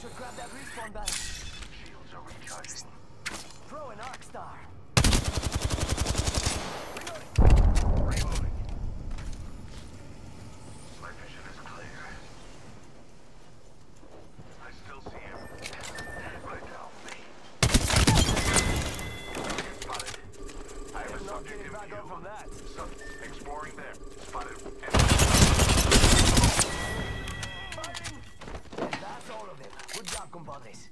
should grab that respawn back. Shields are recharging. Throw an Arc Star. Reloading. I have a subject in view. From that. Sub exploring there. about this.